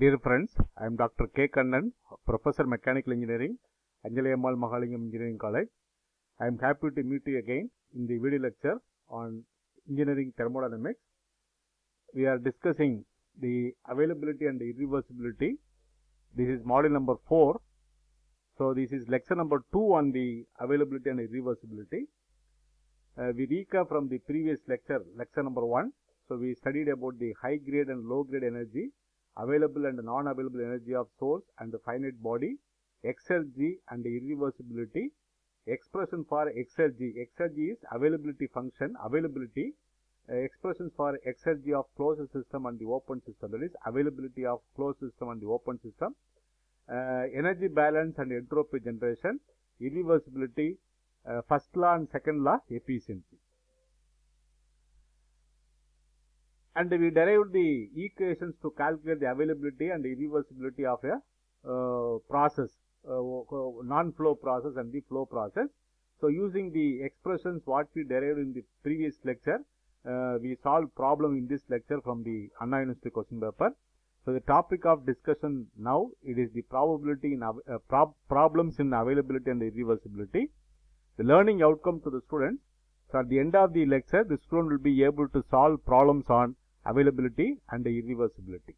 Dear friends, I am Dr. K. Kannan, Professor Mechanical Engineering, Anjali Ammal Mahalingam Engineering College. I am happy to meet you again in the video lecture on engineering thermodynamics. We are discussing the availability and the irreversibility. This is model number 4. So, this is lecture number 2 on the availability and irreversibility. Uh, we recap from the previous lecture, lecture number 1. So, we studied about the high grade and low grade energy, available and non-available energy of source and the finite body, exergy and irreversibility, expression for exergy. Exergy is availability function, availability, uh, expressions for exergy of closed system and the open system, that is availability of closed system and the open system, uh, energy balance and entropy generation, irreversibility, uh, first law and second law efficiency. And we derived the equations to calculate the availability and irreversibility of a uh, process, uh, non-flow process and the flow process. So, using the expressions what we derived in the previous lecture, uh, we solved problem in this lecture from the Anna question paper. So, the topic of discussion now it is the probability in uh, prob problems in availability and irreversibility. The learning outcome to the students. So, at the end of the lecture, the student will be able to solve problems on availability and the irreversibility.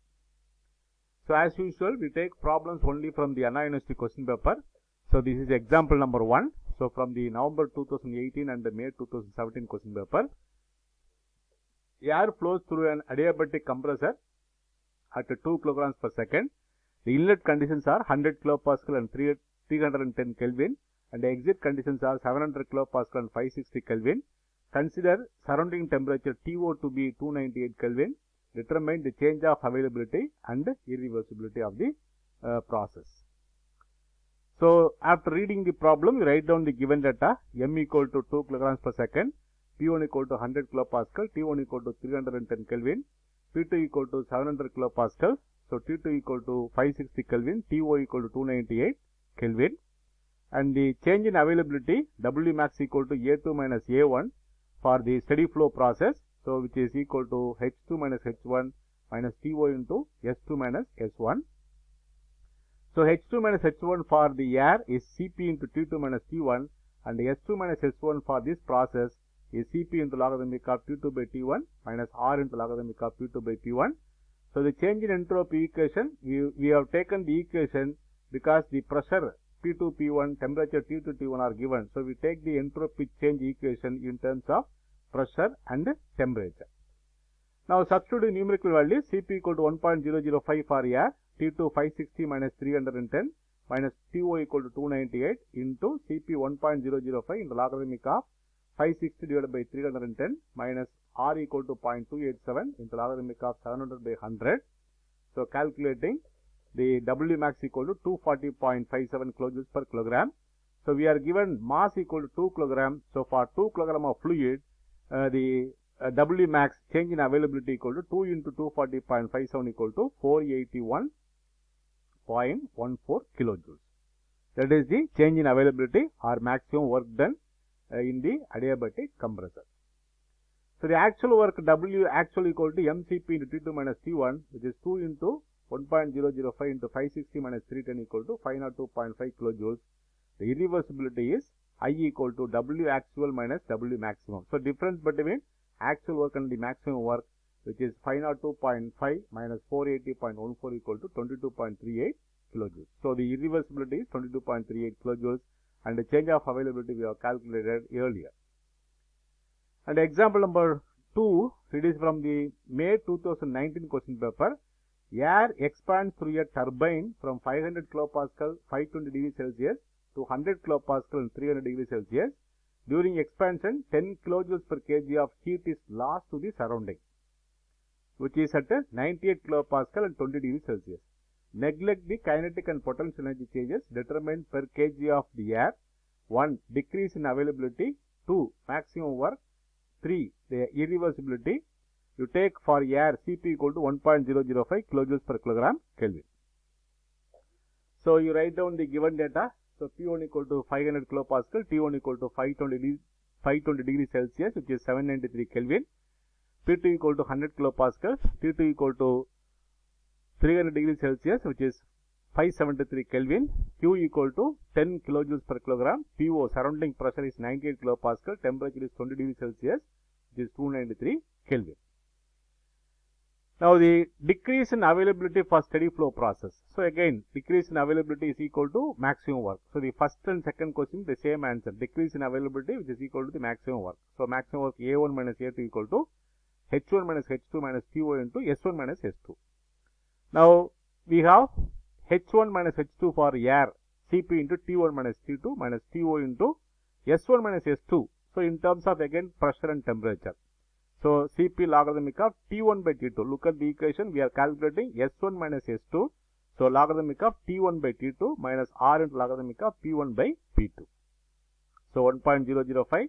So, as usual, we take problems only from the Anna University question paper. So, this is example number 1. So, from the November 2018 and the May 2017 question paper, air flows through an adiabatic compressor at 2 kilograms per second. The inlet conditions are 100 kilopascal and 310 Kelvin and the exit conditions are 700 kilopascal and 560 Kelvin. Consider surrounding temperature TO to be 298 Kelvin. Determine the change of availability and irreversibility of the uh, process. So, after reading the problem, you write down the given data m equal to 2 kilograms per second, P1 equal to 100 kilopascal, T1 equal to 310 Kelvin, P2 equal to 700 kilopascal, so T2 equal to 560 Kelvin, TO equal to 298 Kelvin and the change in availability W max equal to A2 minus A1 for the steady flow process. So, which is equal to H2 minus H1 minus TO into S2 minus S1. So, H2 minus H1 for the air is Cp into T2 minus T1 and S2 minus S1 for this process is Cp into logarithmic of T2 by T1 minus R into logarithmic of T2 by T1. So, the change in entropy equation, we, we have taken the equation because the pressure P2, P1, temperature T2, T1 are given. So, we take the entropy change equation in terms of pressure and temperature. Now, substitute numerical value Cp equal to 1.005 for air, T2 560 minus 310 minus TO equal to 298 into Cp 1.005 into logarithmic of 560 divided by 310 minus R equal to 0.287 into logarithmic of 700 by 100. So, calculating the W max equal to 240.57 kilojoules per kilogram. So, we are given mass equal to 2 kilogram. So, for 2 kilogram of fluid, uh, the uh, W max change in availability equal to 2 into 240.57 equal to 481.14 kilojoules. That is the change in availability or maximum work done uh, in the adiabatic compressor. So, the actual work W actual equal to mCp into T2 minus T1 which is 2 into 1.005 into 560 minus 310 equal to 502.5 kilojoules. The irreversibility is I equal to W actual minus W maximum. So, difference between actual work and the maximum work which is 502.5 minus 480.14 equal to 22.38 kilojoules. So, the irreversibility is 22.38 kilojoules and the change of availability we have calculated earlier. And example number 2, it is from the May 2019 question paper. Air expands through a turbine from 500 kilopascal 520 degree Celsius to 100 kilopascal and 300 degree Celsius. During expansion, 10 kilojoules per kg of heat is lost to the surrounding, which is at 98 kilopascal and 20 degree Celsius. Neglect the kinetic and potential energy changes determined per kg of the air. 1. Decrease in availability. 2. Maximum work. 3. The irreversibility. You take for air Cp equal to 1.005 kilojoules per kilogram Kelvin. So, you write down the given data. So, P1 equal to 500 kilopascal, T1 equal to 520 degree, 520 degree Celsius which is 793 Kelvin. P2 equal to 100 kilopascal, T2 equal to 300 degrees Celsius which is 573 Kelvin, Q equal to 10 kilojoules per kilogram, PO surrounding pressure is 98 kilopascal, temperature is 20 degrees Celsius, which is 293 Kelvin. Now the decrease in availability for steady flow process. So again decrease in availability is equal to maximum work. So the first and second question the same answer decrease in availability which is equal to the maximum work. So maximum work A1 minus A2 equal to H1 minus H2 minus PO into S1 minus S2. Now we have H1 minus H2 for air Cp into T1 minus T2 minus TO into S1 minus S2. So in terms of again pressure and temperature. So Cp logarithmic of T1 by T2. Look at the equation. We are calculating S1 minus S2. So logarithmic of T1 by T2 minus R into logarithmic of P1 by P2. So 1.005,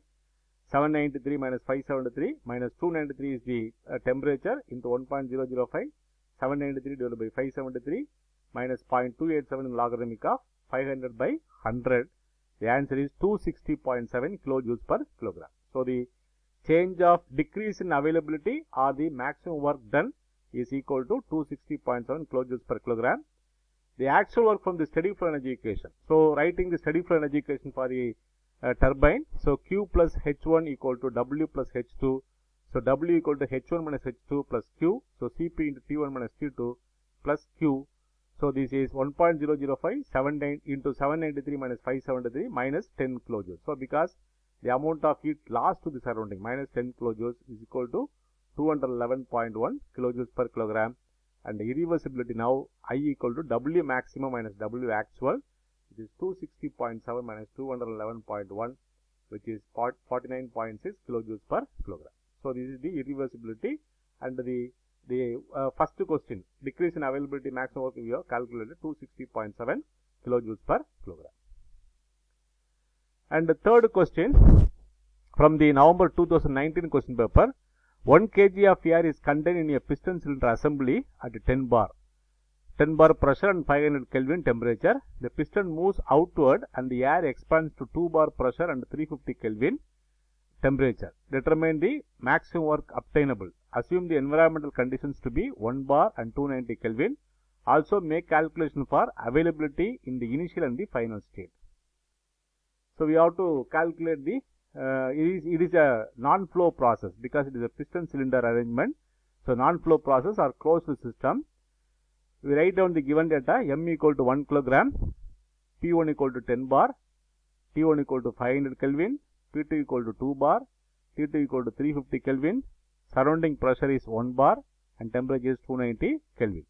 793 minus 573 minus 293 is the uh, temperature into 1.005, 793 divided by 573 minus 0.287 in logarithmic of 500 by 100. The answer is 260.7 kilojoules per kilogram. So the change of decrease in availability or the maximum work done is equal to 260.7 kilojoules per kilogram. The actual work from the steady flow energy equation. So writing the steady flow energy equation for the uh, turbine. So Q plus H1 equal to W plus H2. So W equal to H1 minus H2 plus Q. So Cp into T1 minus T2 plus Q. So this is 1.005 79 into 793 minus 573 minus 10 kilojoules. So because the amount of heat lost to the surrounding minus 10 kilojoules is equal to 211.1 kilojoules per kilogram and the irreversibility now I equal to W maximum minus W actual which is 260.7 minus 211.1 which is 49.6 kilojoules per kilogram. So this is the irreversibility and the the uh, first question decrease in availability maximum work we have calculated 260.7 kilojoules per kilogram. And the third question from the November 2019 question paper 1 kg of air is contained in a piston cylinder assembly at 10 bar 10 bar pressure and 500 Kelvin temperature. The piston moves outward and the air expands to 2 bar pressure and 350 Kelvin temperature. Determine the maximum work obtainable. Assume the environmental conditions to be 1 bar and 290 Kelvin. Also make calculation for availability in the initial and the final state. So we have to calculate the uh, it is it is a non-flow process because it is a piston cylinder arrangement. So non-flow process or closed system. We write down the given data m equal to 1 kilogram, p1 equal to 10 bar, t1 equal to 500 Kelvin, p2 equal to 2 bar, t2 equal to 350 Kelvin, surrounding pressure is 1 bar and temperature is 290 Kelvin.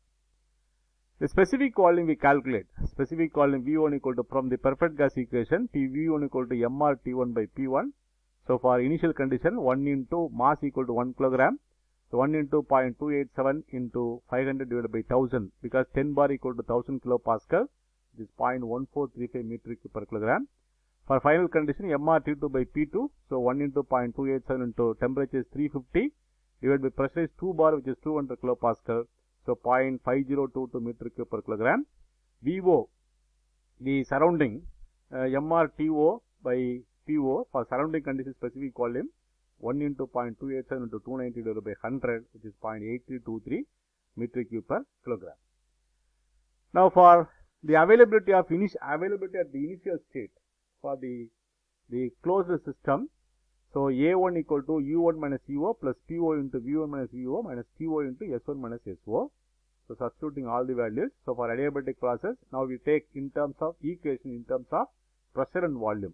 The specific volume we calculate, specific volume V1 equal to from the perfect gas equation, PV1 equal to MR T1 by P1. So for initial condition, 1 into mass equal to 1 kilogram. So 1 into 0.287 into 500 divided by 1000 because 10 bar equal to 1000 kilopascal, this is 0.1435 meter cube per kilogram. For final condition, MR T2 by P2, so 1 into 0.287 into temperature is 350 divided by pressure is 2 bar which is 200 kilopascal. So 0.5022 meter cube per kilogram. VO, the surrounding uh, MRTO by PO for surrounding condition specific volume 1 into 0.287 into 290 divided by 100 which is 0.8323 meter cube per kilogram. Now for the availability of initial availability at the initial state for the the closed system. So A1 equal to U1 minus UO plus PO into V1 minus VO minus TO into S1 minus SO. So substituting all the values. So for adiabatic process, now we take in terms of equation in terms of pressure and volume.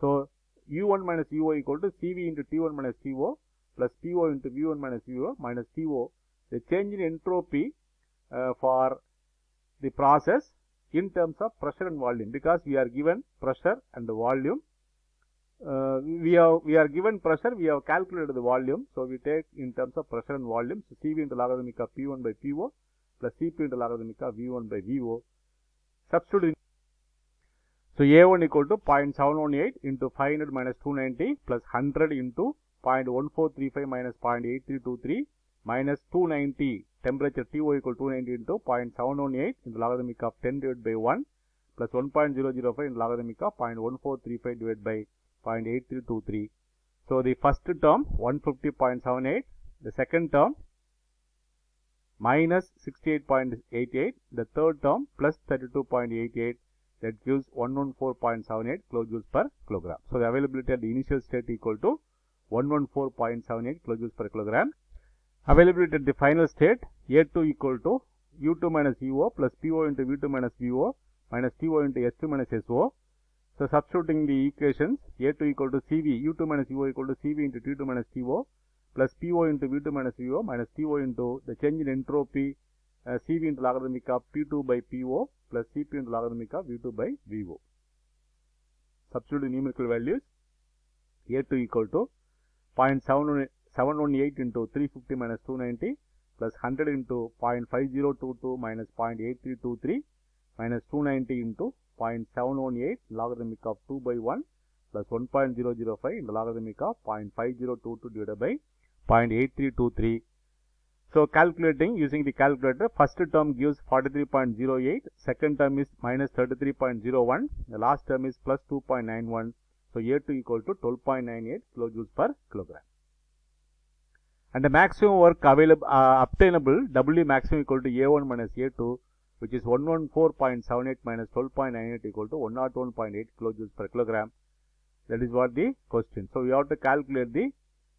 So U1 minus UO equal to CV into T1 minus TO plus PO into V1 minus VO minus TO. The change in entropy uh, for the process in terms of pressure and volume because we are given pressure and the volume uh, we have we are given pressure we have calculated the volume. So we take in terms of pressure and volume. So cv into logarithmic of p1 by po plus cp into logarithmic of v1 by vo substitute so a1 equal to 0.718 into 500 minus 290 plus 100 into 0.1435 minus 0.8323 minus 290 temperature TO equal to 290 into 0.718 into logarithmic of 10 divided by 1 plus 1.005 into logarithmic of 0.1435 divided by 0.8323. So the first term 150.78, the second term minus 68.88, the third term plus 32.88 that gives 114.78 kilojoules per kilogram. So, the availability at the initial state equal to 114.78 kilojoules per kilogram. Availability at the final state A2 equal to U2 minus UO plus PO into V2 minus VO minus TO into S2 minus SO. So, substituting the equations A2 equal to CV, U2 minus UO equal to CV into T2 minus TO plus PO into V2 minus VO minus TO into the change in entropy uh, CV into logarithmic of P2 by PO plus Cp into logarithmic of V2 by VO. Substitute numerical values A2 equal to 0.718 into 350 minus 290 plus 100 into 0.5022 minus 0.8323 minus 290 into 0.718 logarithmic of 2 by 1 plus 1.005 into logarithmic of 0.5022 divided by 0.8323. So, calculating using the calculator, first term gives 43.08, second term is minus 33.01, the last term is plus 2.91. So, A2 equal to 12.98 kilojoules per kilogram. And the maximum work available uh, obtainable W maximum equal to A1 minus A2 which is 114.78 minus 12.98 equal to 101.8 kilojoules per kilogram. That is what the question. So, we have to calculate the,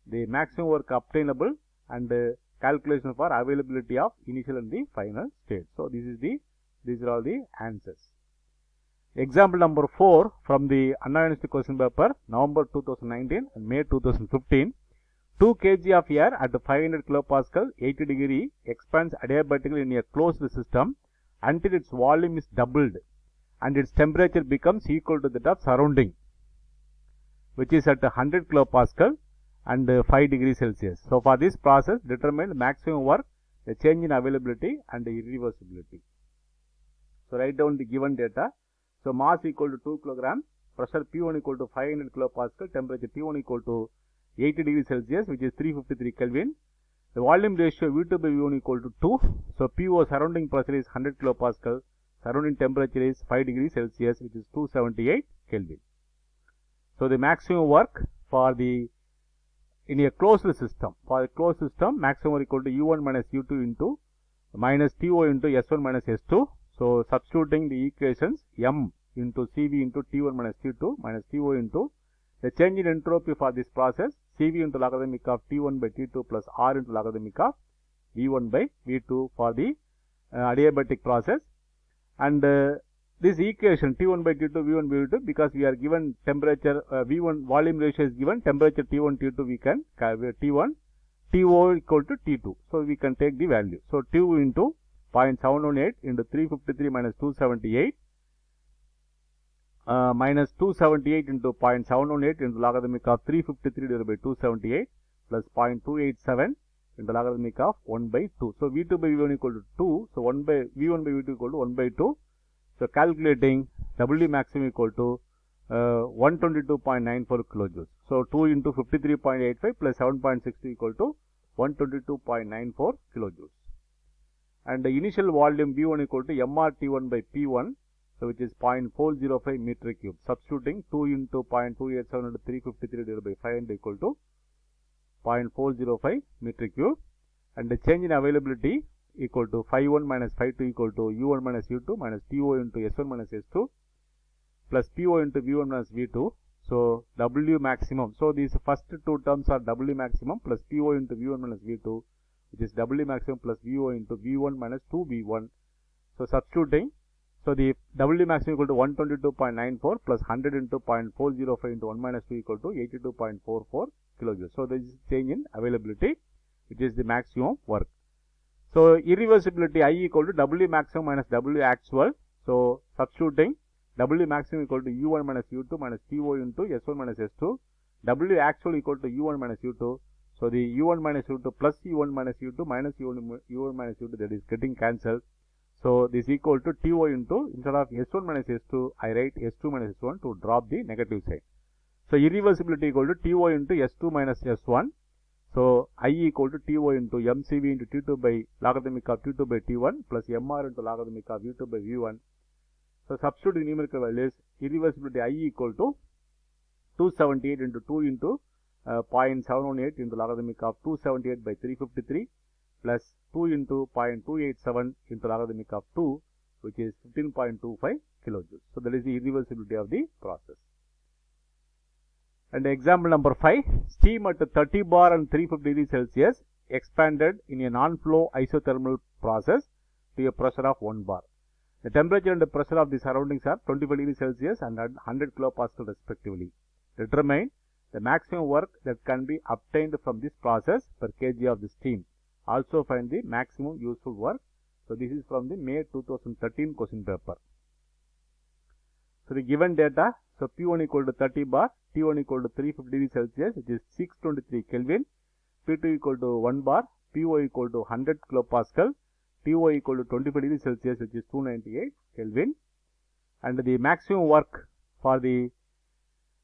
the maximum work obtainable and uh, calculation for availability of initial and the final state. So, this is the, these are all the answers. Example number 4 from the Anna question paper November 2019 and May 2015. 2 kg of air at 500 kilopascal 80 degree expands adiabatically in a closed system until its volume is doubled and its temperature becomes equal to that of surrounding which is at 100 kilopascal and 5 degrees Celsius. So, for this process determine maximum work, the change in availability and the irreversibility. So, write down the given data. So, mass equal to 2 kilogram, pressure P1 equal to 500 kilopascal, temperature T1 equal to 80 degrees Celsius which is 353 Kelvin. The volume ratio V2 by V1 equal to 2. So, PO surrounding pressure is 100 kilopascal, surrounding temperature is 5 degrees Celsius which is 278 Kelvin. So, the maximum work for the in a closed system, for a closed system maximum work equal to U1 minus U2 into minus TO into S1 minus S2. So, substituting the equations M into CV into T1 minus T2 minus TO into the change in entropy for this process CV into logarithmic of T1 by T2 plus R into logarithmic of V1 by V2 for the uh, adiabatic process. And uh, this equation T1 by T2 V1 by V2 because we are given temperature uh, V1 volume ratio is given temperature T1 T2 we can T1 TO equal to T2 so we can take the value. So 2 into 0.718 into 353 minus 278 uh, minus 278 into 0.718 into logarithmic of 353 divided by 278 plus 0.287 into logarithmic of 1 by 2. So, V2 by V1 equal to 2. So, 1 by V1 by V2 equal to 1 by 2. So, calculating W maximum equal to uh, 122.94 kilojoules. So, 2 into 53.85 plus 7.62 equal to 122.94 kilojoules. And the initial volume V1 equal to MRT1 by P1 so which is 0.405 meter cube. Substituting 2 into 0.287 into 353 divided by 500 equal to 0.405 meter cube and the change in availability equal to phi 1 minus phi 2 equal to u1 minus u2 minus to into s1 minus s2 plus po into v1 minus v2. So, w maximum. So, these first two terms are w maximum plus po into v1 minus v2 which is w maximum plus vo into v1 minus 2 v1. So, substituting so, the W maximum equal to 122.94 plus 100 into 0.405 into 1 minus 2 equal to 82.44 kilojoules. So, this is change in availability which is the maximum work. So, irreversibility I equal to W maximum minus W actual. So, substituting W maximum equal to U1 minus U2 minus TO into S1 minus S2. W actual equal to U1 minus U2. So, the U1 minus U2 plus U1 minus U2 minus U1, U1 minus U2 that is getting cancelled. So, this equal to TO into instead of S1 minus S2 I write S2 minus S1 to drop the negative sign. So, irreversibility equal to TO into S2 minus S1. So, I equal to TO into MCV into T2 by logarithmic of T2 by T1 plus MR into logarithmic of V2 by V1. So, substitute the numerical values irreversibility I equal to 278 into 2 into uh, 0.718 into logarithmic of 278 by 353 plus 2 into 0.287 into logarithmic of 2 which is 15.25 kilojoules. So, that is the irreversibility of the process. And example number 5, steam at 30 bar and 350 degrees Celsius expanded in a non-flow isothermal process to a pressure of 1 bar. The temperature and the pressure of the surroundings are 25 degrees Celsius and 100 kilopascal respectively. Determine the maximum work that can be obtained from this process per kg of the steam. Also find the maximum useful work. So, this is from the May 2013 question paper. So, the given data, so P1 equal to 30 bar, T1 equal to 350 degrees Celsius which is 623 Kelvin, P2 equal to 1 bar, PO equal to 100 kilopascal, TO equal to 25 degrees Celsius which is 298 Kelvin and the maximum work for the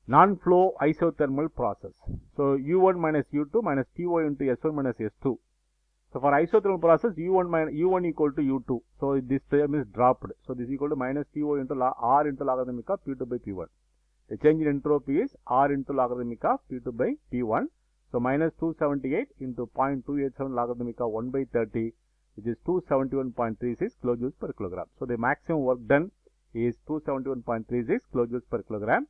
non-flow isothermal process. So, U1 minus U2 minus TO into S1 minus S2. So, for isothermal process U1 minus U1 equal to U2. So, this term is dropped. So, this is equal to minus TO into R into logarithmic of P2 by P1. The change in entropy is R into logarithmic of P2 by P1. So, minus 278 into 0.287 logarithmic of 1 by 30 which is 271.36 kilojoules per kilogram. So, the maximum work done is 271.36 kilojoules per kilogram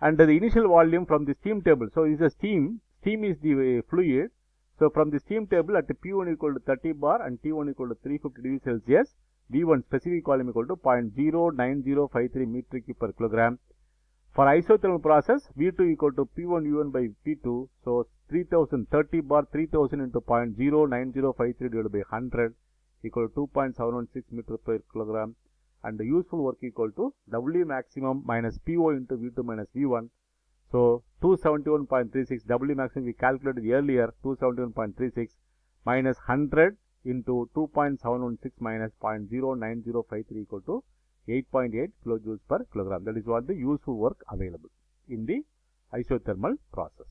and the initial volume from the steam table. So, is a steam, steam is the uh, fluid. So, from the steam table at P1 equal to 30 bar and T1 equal to 350 degrees Celsius, V1 specific volume equal to 0.09053 meter cube per kilogram. For isothermal process, V2 equal to P1 U1 by P2. So, 3030 bar 3000 into 0.09053 divided by 100 equal to 2.716 meter per kilogram and the useful work equal to W maximum minus PO into V2 minus V1. So, 271.36 W maximum we calculated earlier 271.36 minus 100 into 2.716 minus 0.09053 equal to 8.8 kilojoules per kilogram. That is what the useful work available in the isothermal process.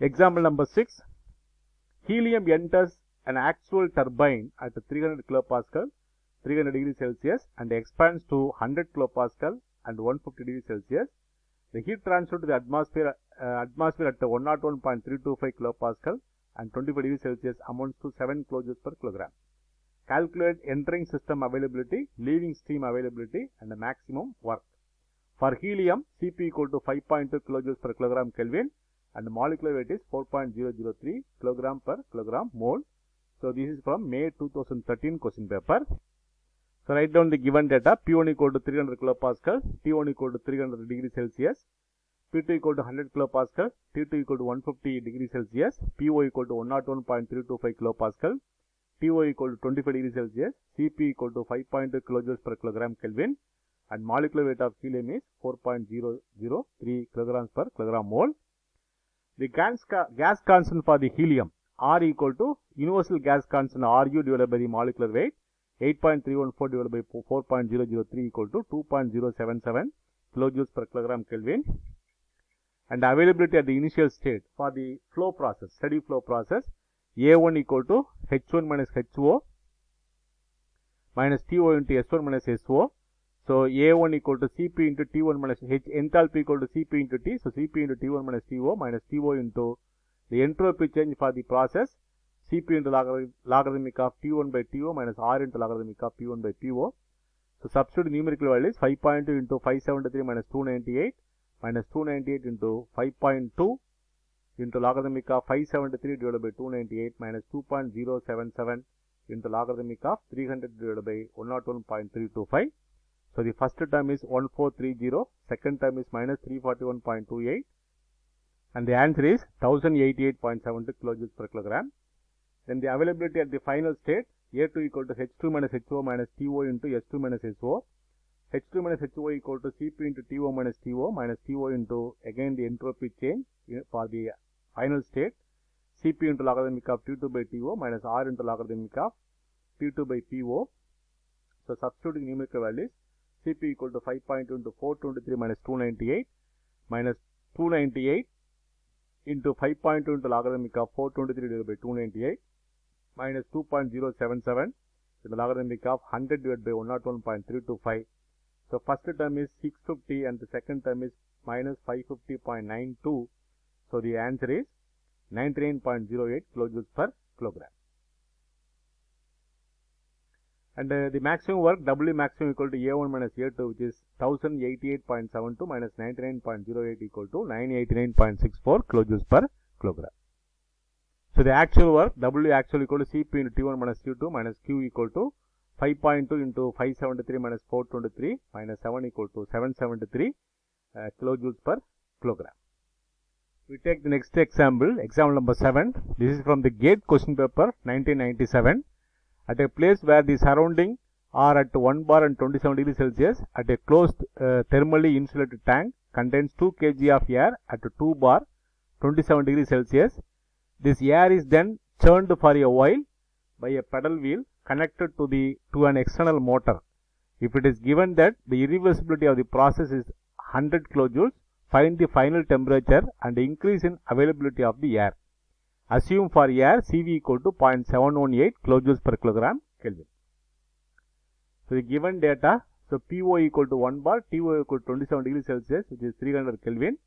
Example number 6. Helium enters an actual turbine at 300 kilopascal, 300 degrees Celsius and expands to 100 kilopascal and 150 degrees Celsius. The heat transfer to the atmosphere, uh, atmosphere at 101.325 kilopascal and 25 degrees Celsius amounts to 7 kilojoules per kilogram. Calculate entering system availability, leaving steam availability and the maximum work. For helium, Cp equal to 5.2 kilojoules per kilogram Kelvin and the molecular weight is 4.003 kilogram per kilogram mole. So, this is from May 2013 question paper. So, write down the given data P1 equal to 300 kilopascal, T1 equal to 300 degrees Celsius, P2 equal to 100 kilopascal, T2 equal to 150 degrees Celsius, PO equal to 101.325 kilopascal, TO equal to 25 degrees Celsius, Cp equal to 5.2 kilojoules per kilogram Kelvin and molecular weight of helium is 4.003 kilograms per kilogram mole. The gas, gas constant for the helium R equal to universal gas constant Ru divided by the molecular weight 8.314 divided by 4.003 equal to 2.077 kilojoules per kilogram Kelvin and availability at the initial state for the flow process, steady flow process A1 equal to H1 minus H2O minus TO into S1 minus SO. So, A1 equal to Cp into T1 minus H enthalpy equal to Cp into T. So, Cp into T1 minus TO minus TO into the entropy change for the process Cp into logarithmic of T1 by TO minus R into logarithmic of P1 by PO. So, substitute numerical values 5.2 into 573 minus 298 minus 298 into 5.2 into logarithmic of 573 divided by 298 minus 2.077 into logarithmic of 300 divided by 101.325. So, the first term is 1430, second term is minus 341.28 and the answer is 1088.72 kilojoules per kilogram. Then the availability at the final state A2 equal to H2 minus HO minus TO into S2 minus SO. H2 minus HO equal to Cp into TO minus TO minus TO into again the entropy change for the final state Cp into logarithmic of T2 by TO minus R into logarithmic of P2 by PO. So, substituting numerical values Cp equal to 5.2 into 423 minus 298 minus 298 into 5.2 into logarithmic of 423 divided by 298 minus 2.077 into logarithmic of 100 divided by 101.325. So, first term is 650 and the second term is minus 550.92. So, the answer is 99.08 kilojoules per kilogram. And uh, the maximum work W maximum equal to A1 minus A2 which is 1088.72 minus 99.08 equal to 989.64 kilojoules per kilogram. So the actual work W actual equal to Cp into T1 minus T2 minus Q equal to 5.2 into 573 minus 423 minus 7 equal to 773 uh, kilojoules per kilogram. We take the next example, example number 7. This is from the GATE question paper 1997. At a place where the surrounding are at 1 bar and 27 degrees Celsius at a closed uh, thermally insulated tank contains 2 kg of air at 2 bar 27 degrees Celsius. This air is then churned for a while by a pedal wheel connected to the to an external motor. If it is given that the irreversibility of the process is 100 kilojoules, find the final temperature and increase in availability of the air. Assume for air Cv equal to 0.718 kilojoules per kilogram Kelvin. So the given data, so PO equal to 1 bar, TO equal to 27 degrees Celsius which is 300 Kelvin,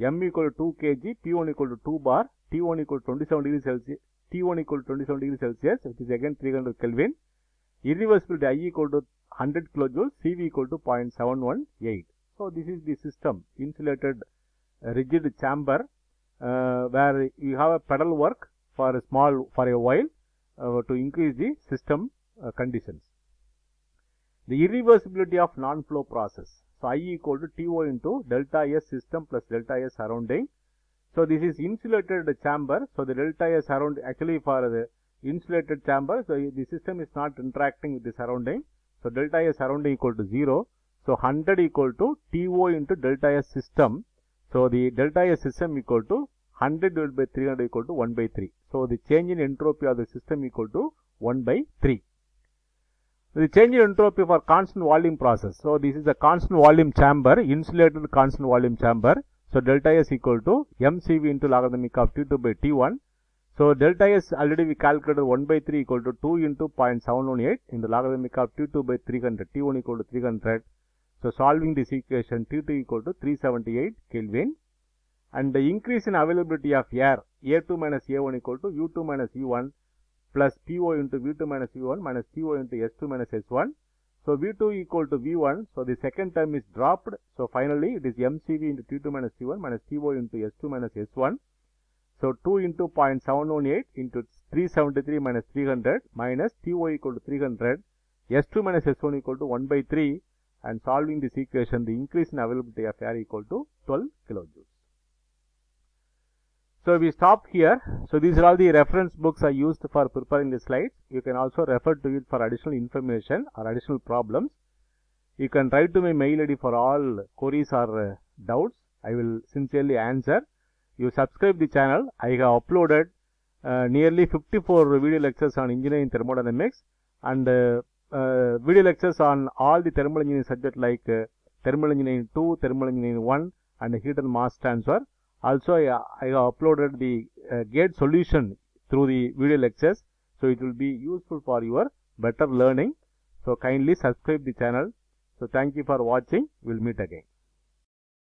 M equal to 2 kg, P1 equal to 2 bar, T1 equal to 27 degrees Celsius, T1 equal to 27 degrees Celsius which is again 300 Kelvin, irreversibility I equal to 100 kilojoules, Cv equal to 0.718. So this is the system insulated uh, rigid chamber uh, where you have a pedal work for a small for a while uh, to increase the system uh, conditions. The irreversibility of non-flow process. So I equal to TO into delta S system plus delta S surrounding. So this is insulated chamber. So the delta is around actually for the insulated chamber. So the system is not interacting with the surrounding. So delta S surrounding equal to 0. So 100 equal to TO into delta S system. So the delta S system equal to 100 divided by 300 equal to 1 by 3. So the change in entropy of the system equal to 1 by 3. The change in entropy for constant volume process. So this is a constant volume chamber, insulated constant volume chamber. So delta S equal to mCV into logarithmic of T2 by T1. So delta S already we calculated 1 by 3 equal to 2 into 0.718 in the logarithmic of T2 by 300. T1 equal to 300. So solving this equation T2 equal to 378 Kelvin and the increase in availability of air A2 minus A1 equal to U2 minus U1 plus PO into V2 minus V1 minus TO into S2 minus S1. So V2 equal to V1. So the second term is dropped. So finally it is MCV into T2 minus T1 minus TO into S2 minus S1. So 2 into 0.718 into 373 minus 300 minus TO equal to 300 S2 minus S1 equal to 1 by 3 and solving this equation the increase in availability of air equal to 12 kilojoules. So we stop here. So these are all the reference books I used for preparing the slides. You can also refer to it for additional information or additional problems. You can write to my mail ID for all queries or uh, doubts. I will sincerely answer. You subscribe the channel. I have uploaded uh, nearly 54 video lectures on engineering thermodynamics and uh, uh, video lectures on all the thermal engineering subject like uh, thermal engineering 2, thermal engineering 1 and heat and mass transfer. Also, I, I have uploaded the uh, gate solution through the video lectures. So, it will be useful for your better learning. So, kindly subscribe the channel. So, thank you for watching. We will meet again.